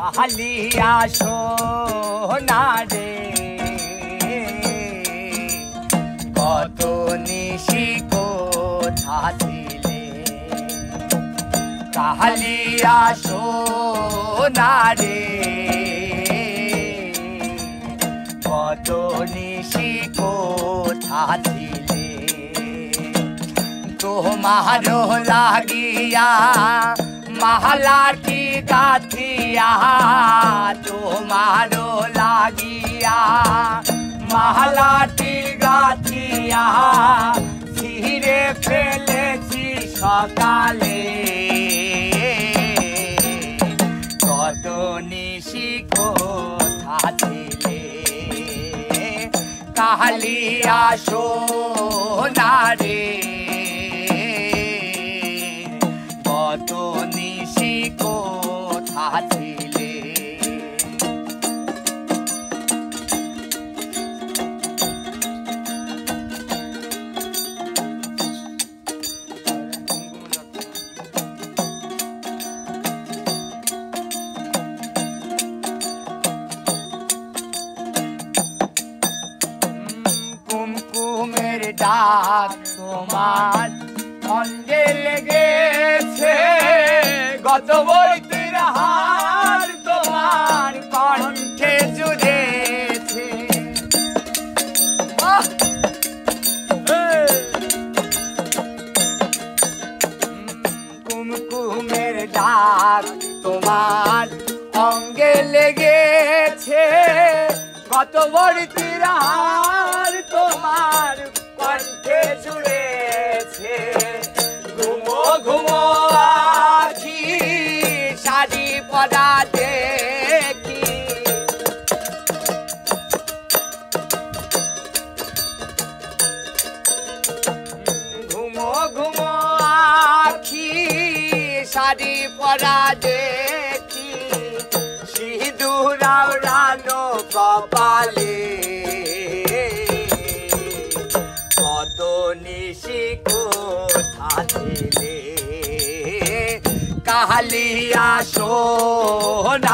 কাহালি আসো না রে। কত নিশি কোথা ছিলে? কাহালি আসো না রে। কত নিশি কোথা ছিলে? তোমারো লাগিয়া মহলাটি গাথিয়া তোমারো লাগিয়া। মহলাটি গাথিয়া ধীরে ফেলেছি সকালে। কত নিশি কোথা ছিলে? কালিয়া সোনা ডাক তোমার অঙ্গে লেগেছে। কত হার তোমার কণ্ঠে জুড়েছে। শাড়ি পরা দেখি। সিঁদুরাও রানো কপালে। কত নিশি কোথা ছিলে কাহালিয়া সোনা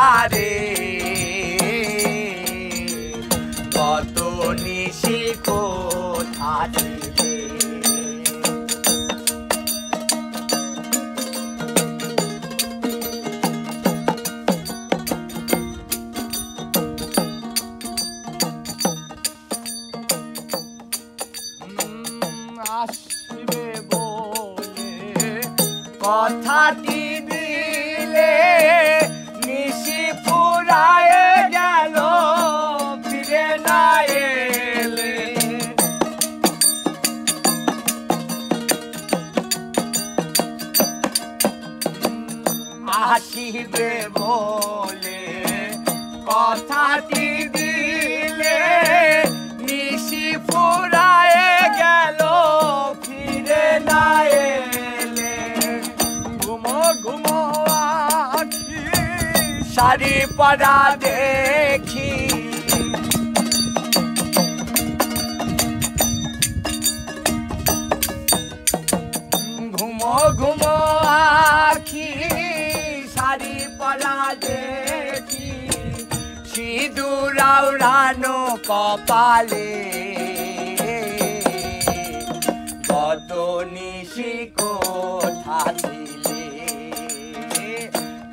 আসবে বলে। কথাটি দিলে নিশি ফুরায় গেল ফিরে না এলে। আসিবে বলে কথাটি শাড়ি পরা দেখি। ঘুমো ঘুমো আখি শাড়ি পরা দেখি। সিঁদুরাও রানো কপালে। কত নিশি কোথা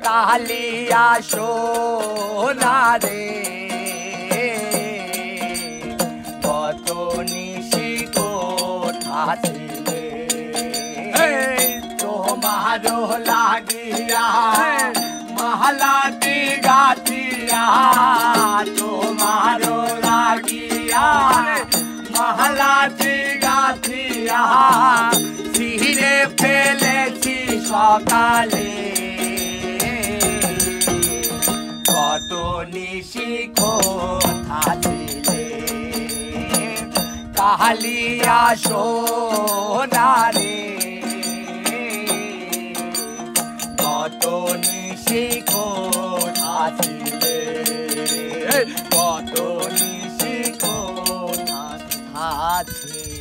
ছিলে কালিয়া সোনা রে কত নিশি কোথা ছিলে এই তোমারো লাগিয়া মহলাটি গাতিয়া তোমারো লাগিয়া মহলাটি গাতিয়া সিরে ফেলেছি সকালে কত নিশি কোথা ছিলে? কালিয়া সোনা রে কত নিশি কোথা ছিলে? কত নিশি কোথা ছিলে?